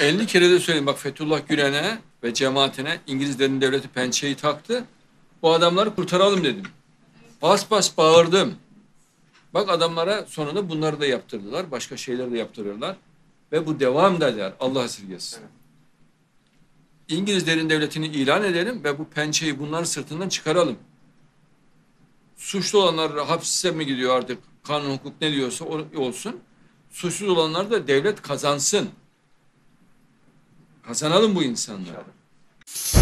50 kere de söyleyeyim bak Fethullah Gülen'e ve cemaatine İngilizlerin devleti pençeyi taktı. Bu adamları kurtaralım dedim. Bas bas bağırdım. Bak adamlara sonunda bunları da yaptırdılar. Başka şeyler de yaptırıyorlar. Ve bu devam da eder. Allah esirgesin. İngilizlerin devletini ilan edelim ve bu pençeyi bunların sırtından çıkaralım. Suçlu olanlar hapse mi gidiyor artık kanun hukuk ne diyorsa olsun. Suçsuz olanlar da devlet kazansın. Kazanalım bu insanları. İnşallah.